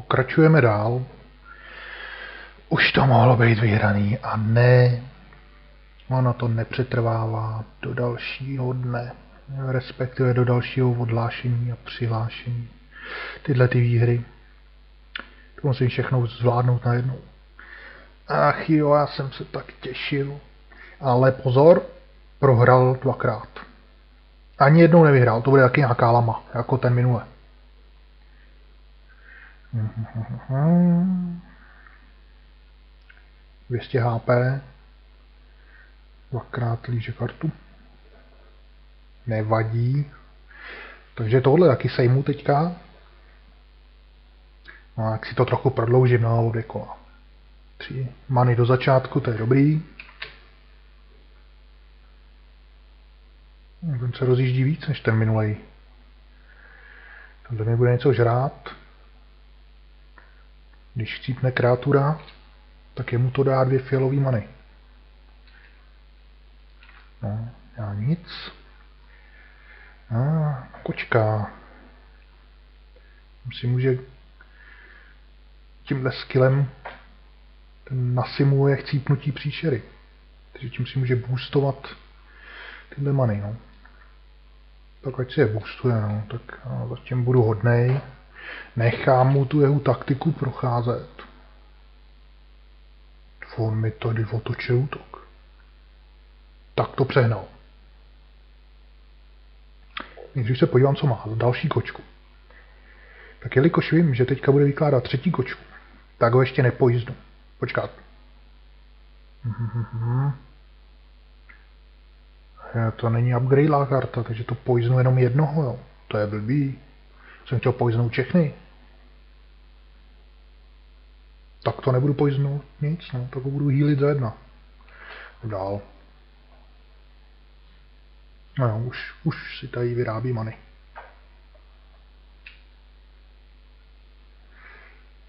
Pokračujeme dál. Už to mohlo být vyhraný a ne, ono to nepřetrvává do dalšího dne, respektive do dalšího odhlášení a přihlášení. Tyhle ty výhry. To musím všechno zvládnout najednou. Ach jo, já jsem se tak těšil. Ale pozor, prohrál dvakrát. Ani jednou nevyhrál, to bude taky nějaká lama, jako ten minule. 200 HP. Dvakrát líže kartu. Nevadí. Takže tohle taky sejmu teďka. No, jak si to trochu prodloužím na obě kola. Tři many do začátku, to je dobrý. Ten se rozjíždí víc než ten minulej. Tohle mi bude něco žrát. Když chcípne kreatura, tak jemu to dá dvě fialové many. No, já nic. A, ah, kočka. Si může tímhle skillem ten nasimuluje chcípnutí příšery. Takže tím si může boostovat tyhle many, no. Tak ať si je boostuje, no. Tak no, zatím budu hodnej. Nechám mu tu jeho taktiku procházet. On mi tady otočil útok. Tak to přehnal. Když se podívám, co má, další kočku. Tak jelikož vím, že teďka bude vykládat třetí kočku, tak ho ještě nepojízdu. Počkat. To není upgrade karta, takže to poiznu jenom jednoho, jo. To je blbý. Jsem chtěl poiznout všechny. Tak to nebudu poiznout nic, no. Tak ho budu healit za jedna. Dál. No jo, už, už si tady vyrábí many.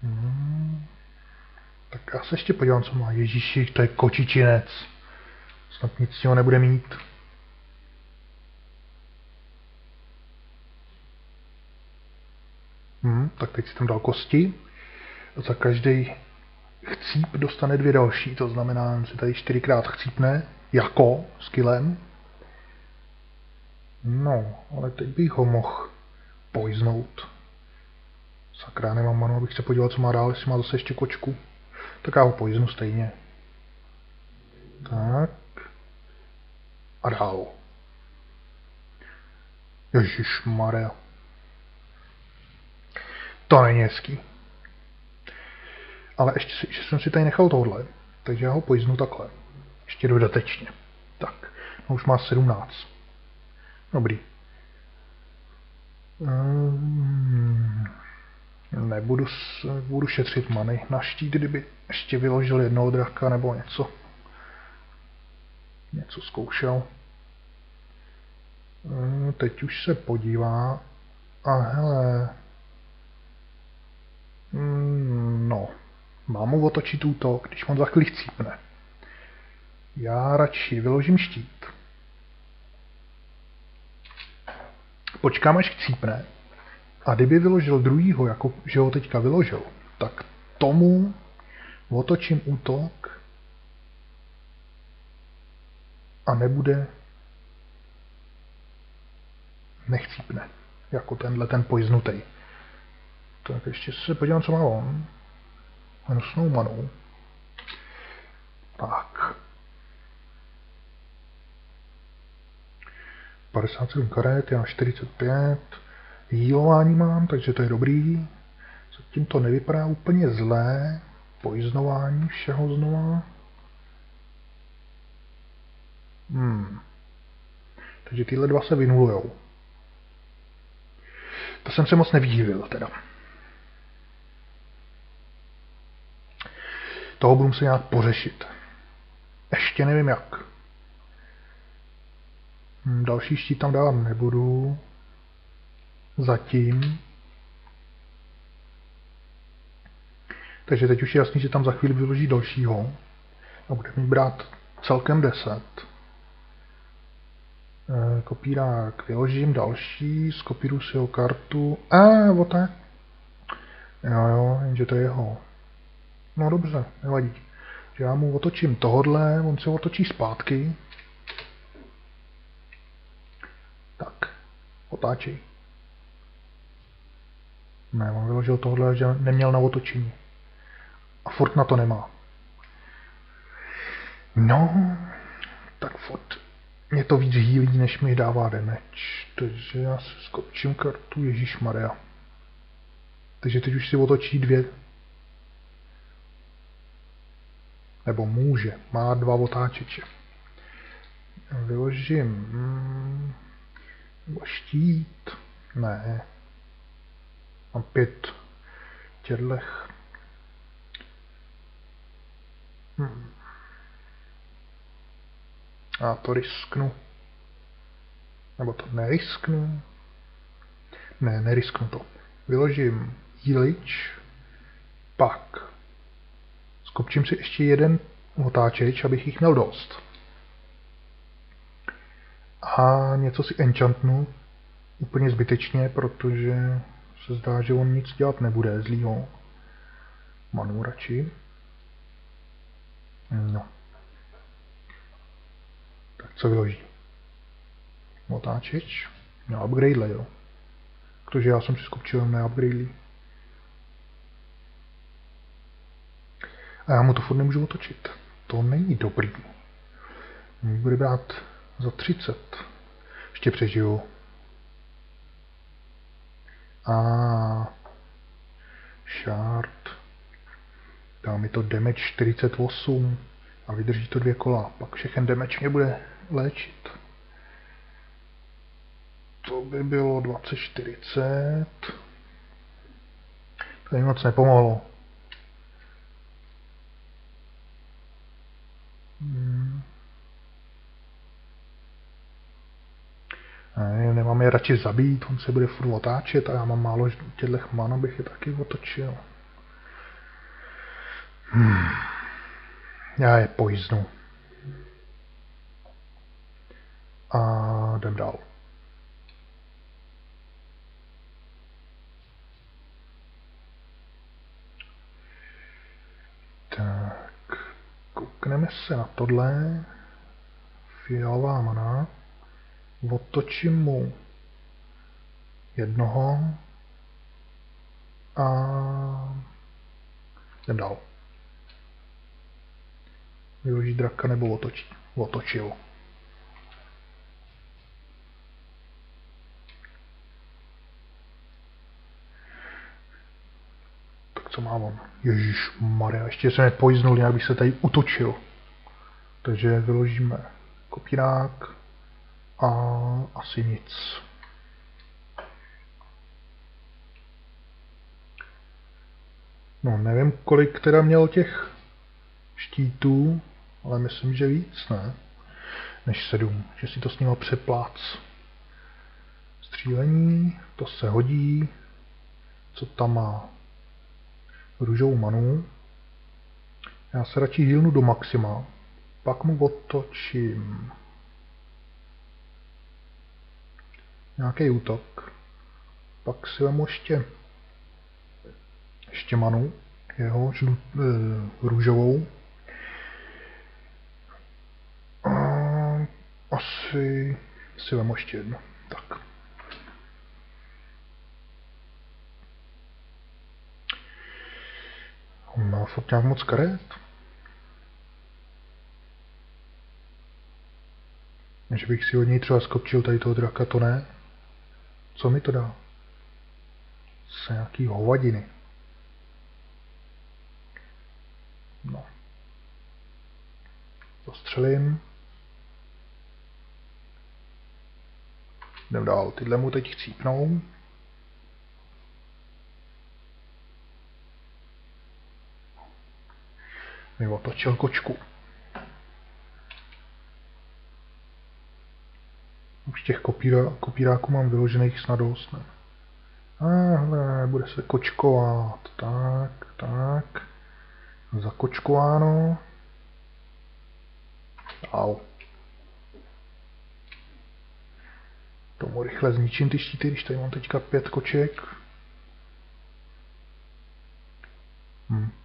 Hmm. Tak já se ještě podívám, co má. Ježíši, to je kočičinec. Snad nic z nebude mít. Hmm, tak teď si tam dal kosti. Za každý chcíp dostane dvě další, to znamená, že si tady čtyřikrát chcípne, jako skillem. No, ale teď bych ho mohl pojznout. Sakra, nemám manu, abych se podíval, co má dál, jestli má zase ještě kočku. Tak já ho pojznu stejně. Tak. A dál. Ježíš Maria. To není hezký. Ale ještě že jsem si tady nechal tohle, takže já ho pojiznu takhle. Ještě dodatečně. Tak, no už má 17. Dobrý. Um, nebudu budu šetřit many na štít, kdyby ještě vyložil jednoho draka nebo něco. Něco zkoušel. Um, teď už se podívá. A hele, no, mám mu otočit útok, když on za chvíli chcípne. Já radši vyložím štít. Počkám, až chcípne. A kdyby vyložil druhýho, jako že ho teďka vyložil, tak tomu otočím útok a nebude nechcípne, jako tenhle ten poiznutý. Tak ještě se podívám, co má on. Hnusnou manu. Tak. 57 karet, já 45. Jílování mám, takže to je dobrý. Zatím to nevypadá úplně zlé. Pojiznování všeho znova. Hmm. Takže tyhle dva se vynulujou. To jsem se moc nevýhvil teda. Toho budu muset nějak pořešit. Ještě nevím jak. Hm, další štít tam dávat nebudu. Zatím. Takže teď už je jasný, že tam za chvíli vyloží dalšího. A bude mi brát celkem 10. E, kopírák vyložím další, skopíru si ho kartu. A, o tak. Jo, jo, Jenže to je jeho. No dobře, nevadí. Že já mu otočím tohodle, on se otočí zpátky. Tak, otáčej. Ne, on vyložil tohle, že neměl na otočení. A furt na to nemá. No, tak furt mě to víc hýlí, než mi dává damage. Takže já si skopčím kartu Ježíš Maria. Takže teď už si otočí dvě. Nebo může. Má dva otáčeče. Vyložím... Hmm, štít. Ne. Mám pět těrlech. Hmm. A to risknu. Nebo to nerisknu. Ne, nerisknu to. Vyložím jílič, pak skopčím si ještě jeden otáčeč, abych jich měl dost. A něco si enchantnu úplně zbytečně, protože se zdá, že on nic dělat nebude zlýho. Manu radši. No. Tak co vyloží? Otáčeč. No, upgrade, jo. Protože já jsem si skopčil na upgrade. A já mu to furt nemůžu otočit. To není dobrý. Mě bude brát za 30. Ještě přežiju. A shard. Dá mi to damage 48 a vydrží to dvě kola. Pak všechen damage mě bude léčit. To by bylo 2040. To mi moc nepomohlo. Ne, nemám je radši zabít, on se bude furt otáčet a já mám málo těchto man, abych je taky otočil. Hmm. Já je pojiznu. A jdem dál. Tak, koukneme se na tohle. Fialová mana. Otočím mu jednoho a jdem dál využít draka nebo otočí, otočil. Tak co má on? Ježíš Maria, ještě se nepojiznul, nějak bych se tady utočil. Takže vyložíme kopírák a asi nic. No, nevím, kolik teda měl těch štítů ale myslím, že víc, ne? Než sedm, že si to s ním přeplác. Střílení, to se hodí. Co tam má? Růžovou manu. Já se radši hýlnu do maxima. Pak mu otočím. Nějaký útok. Pak si vemu ještě ještě manu, jeho žlu, e, růžovou. asi si vemu ještě jedno. Tak. On má furt nějak moc karet. Že bych si od něj třeba skopčil tady toho draka, to ne. Co mi to dá? Se nějaký hovadiny. No. Postřelím. Jdem dál. Tyhle mu teď chcípnou. Mi otočil kočku. Už těch kopírá, kopíráků mám vyložených snad dost, ne? Ahle, bude se kočkovat. Tak, tak. Zakočkováno. Au. Tomu rychle zničím ty štíty, když tady mám teďka pět koček. Hm.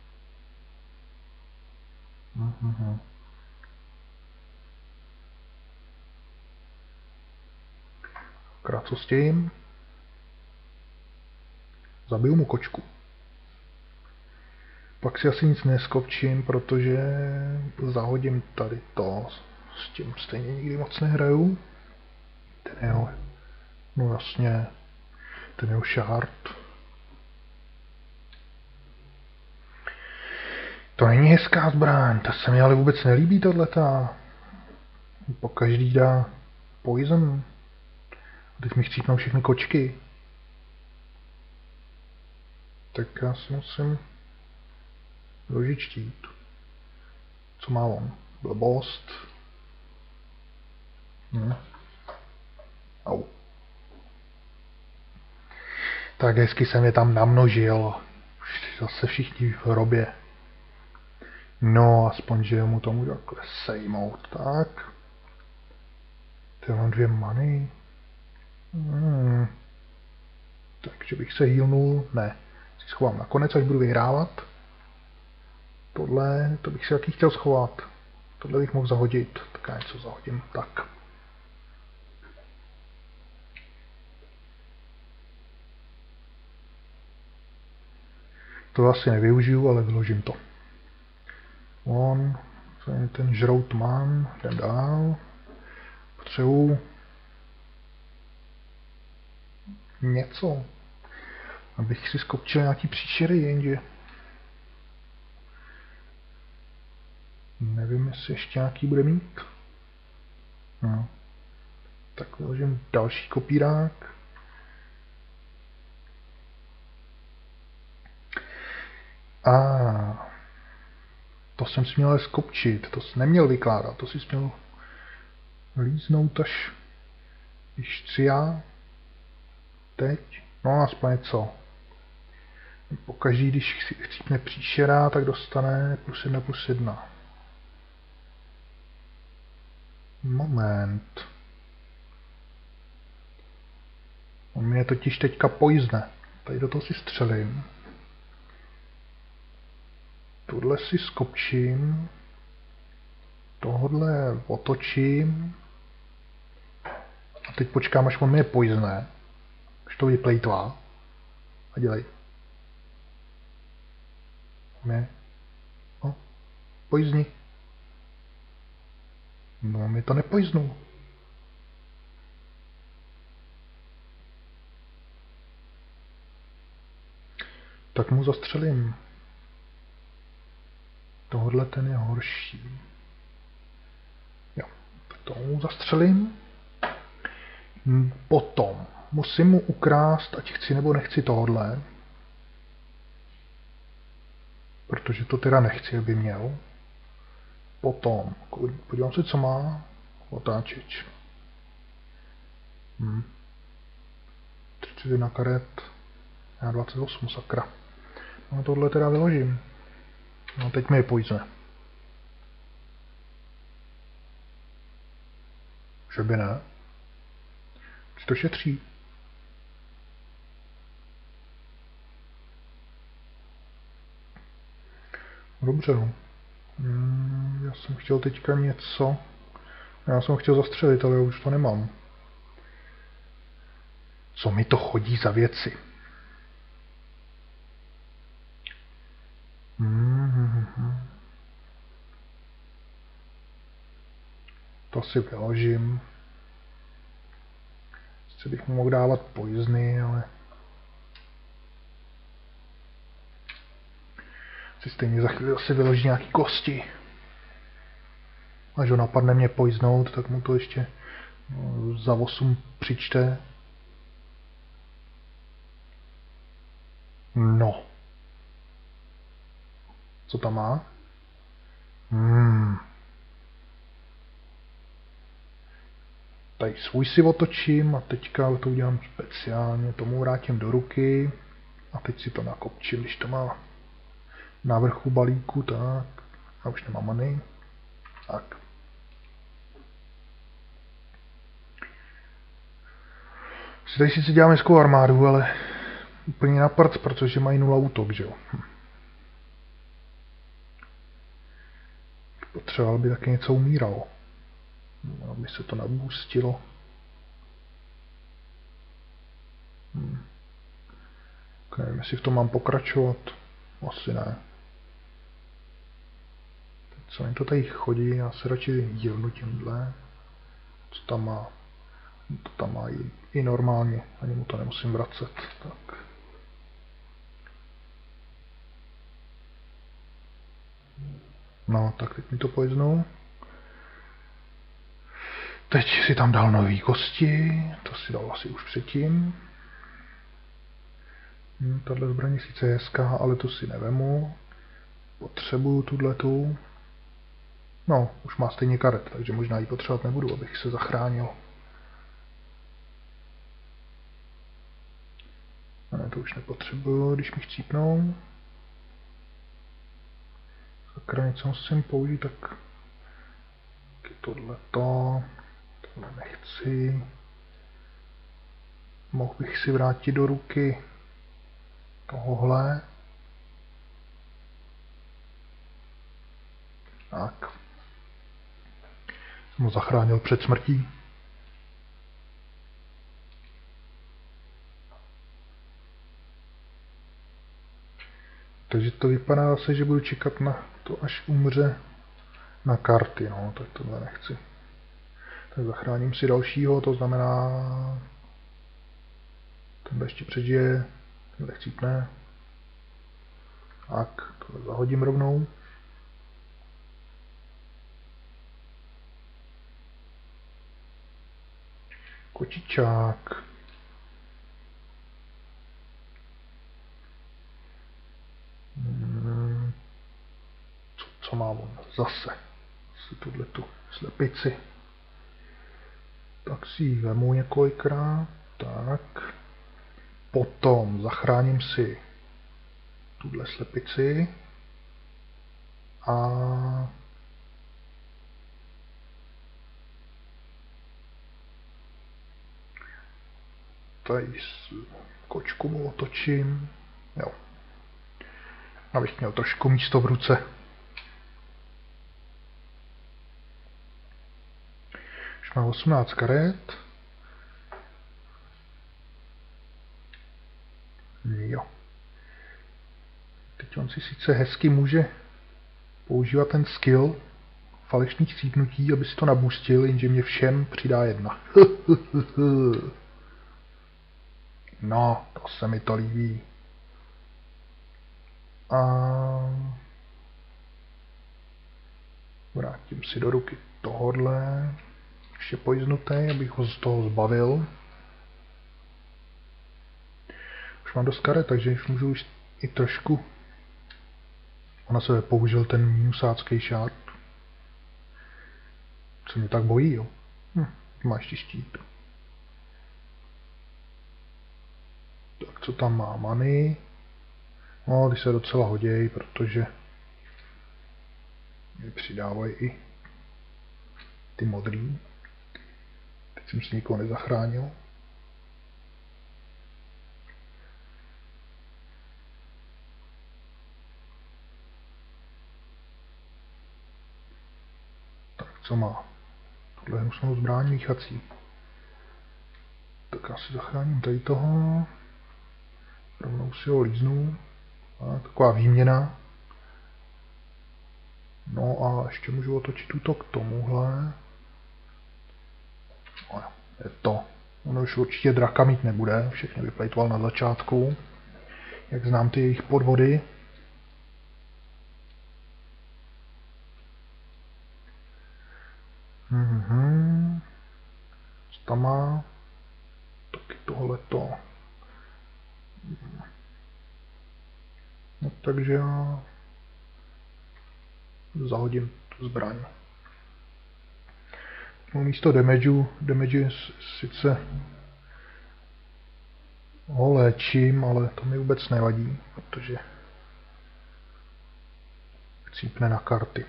Krát co s tím? Zabiju mu kočku. Pak si asi nic neskopčím, protože zahodím tady to. S tím stejně nikdy moc nehraju. Ten jeho, no jasně, ten jeho šart. To není hezká zbraň, ta se mi ale vůbec nelíbí tohleta. Po každý dá poison. A teď mi chcípnou všechny kočky. Tak já si musím vložit štít. Co má on? Blbost. Hm. Au. Tak hezky jsem je tam namnožil. Zase všichni v hrobě. No, aspoň, že mu tomu takhle sejmout, tak. To mám dvě many. Hmm. Takže bych se healnul, ne. Si schovám nakonec, až budu vyhrávat. Tohle, to bych si taky chtěl schovat. Tohle bych mohl zahodit. Tak já něco zahodím. Tak. To asi nevyužiju, ale vyložím to. On, ten žrout mám, jdem dál. Potřebuji něco, abych si skopčil nějaký příšery, jenže nevím, jestli ještě nějaký bude mít. No. Tak vložím další kopírák. A to jsem si měl skopčit, to jsi neměl vykládat, to si měl líznout až když tři já teď, no aspoň co. Pokaždý, když chcípne příšera, tak dostane plus jedna plus jedna. Moment. On mě totiž teďka pojzne. Tady do toho si střelím. Tuhle si skopčím. Tohle otočím. A teď počkám, až on mě pojzne. Až to vyplejtvá. A dělej. Mě. No. Pojzni. No, mi to nepojznul. Tak mu zastřelím. Tohle ten je horší. Jo, tomu zastřelím. Potom musím mu ukrást, ať chci nebo nechci tohle. Protože to teda nechci, aby měl. Potom, podívám se, co má otáčič. Hm. 31 karet. Já 28, sakra. No tohle teda vyložím. No teď mi je pojďme. Že by ne? to šetří. Dobře, no. Hmm, já jsem chtěl teďka něco. Já jsem chtěl zastřelit, ale už to nemám. Co mi to chodí za věci? To si vyložím. Sice bych mu mohl dávat pojizny, ale... Si stejně za chvíli asi vyloží nějaký kosti. Až ho napadne mě pojiznout, tak mu to ještě no, za 8 přičte. No. Co tam má? Hmm. tady svůj si otočím a teďka to udělám speciálně, tomu vrátím do ruky a teď si to nakopčím, když to má na vrchu balíku, tak a už nemám many, tak. Si tady sice děláme hezkou armádu, ale úplně na prc, protože mají nula útok, že jo. Hm. Potřeboval by taky něco umíralo. No, aby se to nabůstilo. Hmm. Tak nevím, jestli v tom mám pokračovat. Asi ne. Co jim to tady chodí, já se radši dílnu tímhle. Co tam má? To tam má i, i normálně, ani mu to nemusím vracet. Tak. No, tak teď mi to pojezdnou. Teď si tam dal nový kosti, to si dal asi už předtím. Hm, tahle zbraně sice je hezká, ale to si nevemu. Potřebuju tuhletu. No, už má stejně karet, takže možná ji potřebovat nebudu, abych se zachránil. Ne, to už nepotřebuju, když mi chcípnou. Sakra, něco musím použít, tak tohleto. Nechci. Mohl bych si vrátit do ruky tohle. Tak. Jsem ho zachránil před smrtí. Takže to vypadá se, že budu čekat na to, až umře na karty, no, tak tohle nechci. Zachráním si dalšího, to znamená, ten ještě přežije, tenhle chcípne. Tak, to zahodím rovnou. Kočičák. Hmm. Co, co mám on? Zase. Zase tuhle tu slepici. Tak si ji vemu několikrát. Tak. Potom zachráním si tuhle slepici. A tady kočku mu otočím. Jo. Abych měl trošku místo v ruce. Už má 18 karet. Jo. Teď on si sice hezky může používat ten skill falešných cítnutí, aby si to nabustil, jenže mě všem přidá jedna. no, to se mi to líbí. A vrátím si do ruky tohodle, ještě pojiznutý, abych ho z toho zbavil. Už mám dost karet, takže už můžu už i trošku. Ona se použil ten minusácký šát. Co mě tak bojí, jo. Hm, má ještě štít. Tak co tam má? Many. No, ty se docela hodějí, protože přidávají i ty modrý. Jsem si nikoho nezachránil. Tak, co má? Tohle hnusnou zbrání míchací. Tak já si zachráním tady toho. Rovnou si ho líznu. A taková výměna. No a ještě můžu otočit útok tomuhle. No, je to. Ono už určitě draka mít nebude, všechny vyplejtoval na začátku. Jak znám ty jejich podvody. Mhm. Co tam má? Taky tohleto. No, takže já zahodím tu zbraň. No, místo damageu, damage sice ho léčím, ale to mi vůbec nevadí, protože chcípne na karty.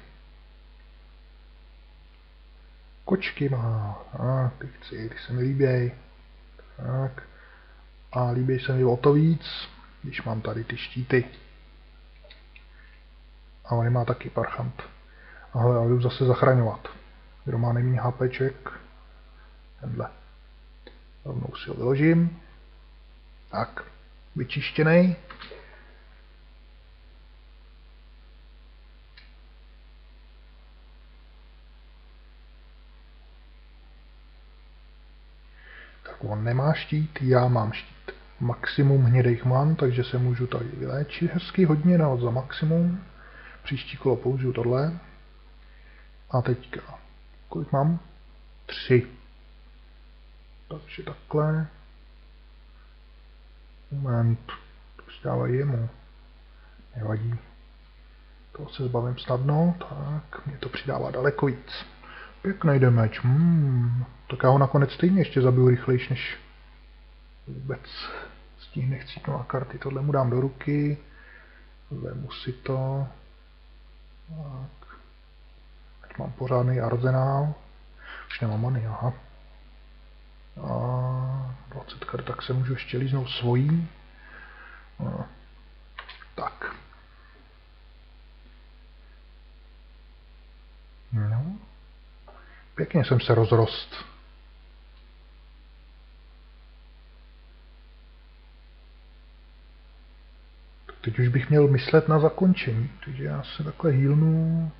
Kočky má, a ty chci, ty se mi líběj. Tak. A líbí se mi o to víc, když mám tady ty štíty. A on má taky parchant. Ale ale jdu zase zachraňovat. Kdo má nejméně HPček? Tenhle. Rovnou si ho vyložím. Tak, vyčištěný. Tak on nemá štít, já mám štít. Maximum hnědejch mám, takže se můžu tady vyléčit hezky hodně no, za maximum. Příští kolo použiju tohle. A teďka, kolik mám? Tři. Takže takhle. Moment, přidávají jemu. Nevadí. To se zbavím snadno, tak mě to přidává daleko víc. Pěkný damage, hmm. Tak já ho nakonec stejně ještě zabiju rychlejš, než vůbec stihne na karty. Tohle mu dám do ruky. Vemu si to. Tak. Mám pořádný arzenál. Už nemám many, aha. A 20 kart, tak se můžu ještě líznout svojí. No. Tak. No. Pěkně jsem se rozrost. Teď už bych měl myslet na zakončení, takže já se takhle hýlnu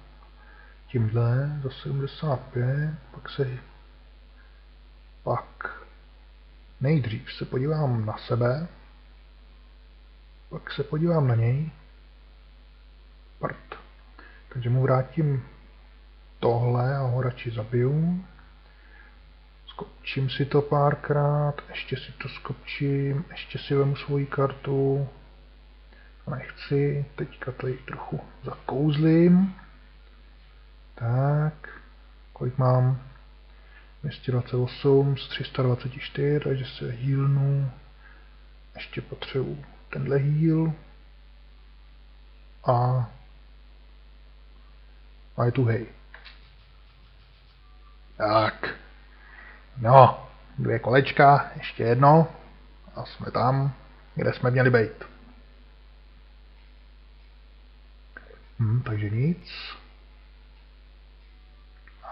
tímhle za 75, pak se pak nejdřív se podívám na sebe, pak se podívám na něj, prd. Takže mu vrátím tohle a ho radši zabiju. Skopčím si to párkrát, ještě si to skopčím, ještě si vemu svoji kartu, nechci, teďka tady trochu zakouzlím. Tak, kolik mám? 228 z 324, takže se healnu. Ještě potřebuji tenhle heal. A, a je tu hej. Tak. No, dvě kolečka, ještě jedno. A jsme tam, kde jsme měli být. Hm, takže nic.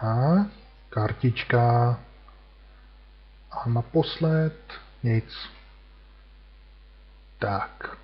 A kartička. A naposled nic. Tak.